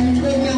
and the